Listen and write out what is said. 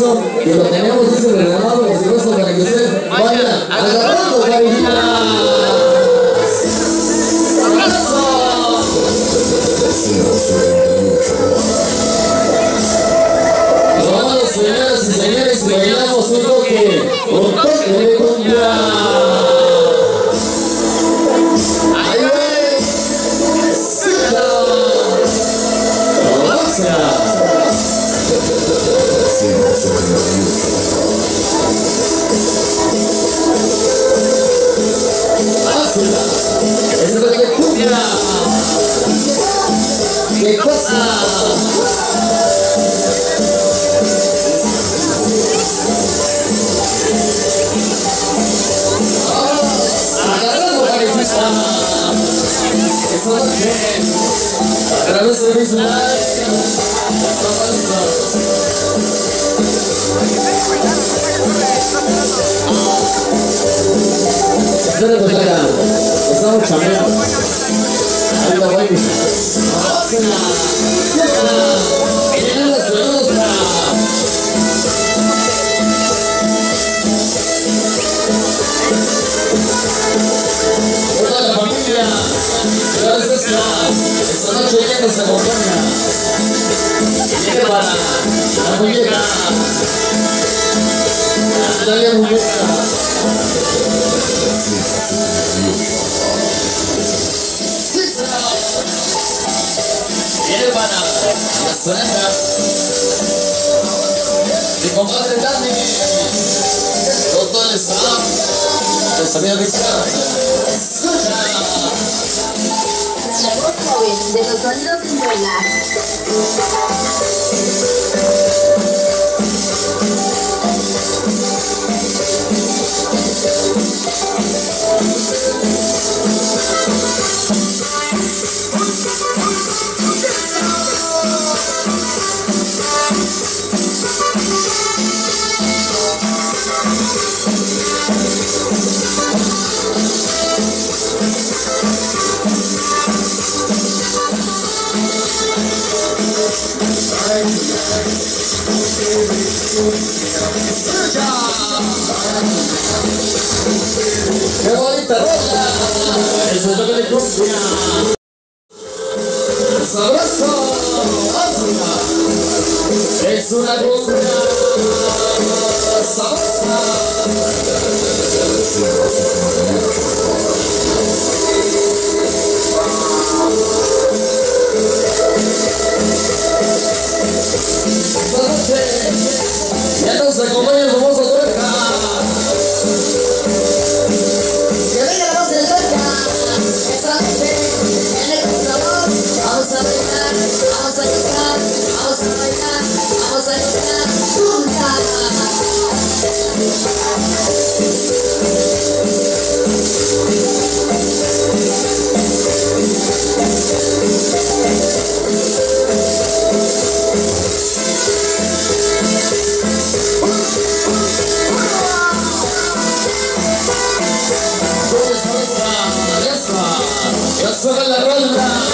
que lo tenemos regalado por supuesto para que usted vaya agarrando. Vamos, señoras y señores, bailamos un toque, un toque de ¿Qué gracias a esta noche ella nos acompaña. Viene para la muñeca. Natalia Muñeca. Viene para las parejas. Mi compadre Dani. Todo el staff. Los amigos de Escucha. Joven de los sonidos sin ¡Qué bonita rola! Eso es lo que le cumbia. ¡Sabroso! Es una cumbia sabrosa. Está la ronda.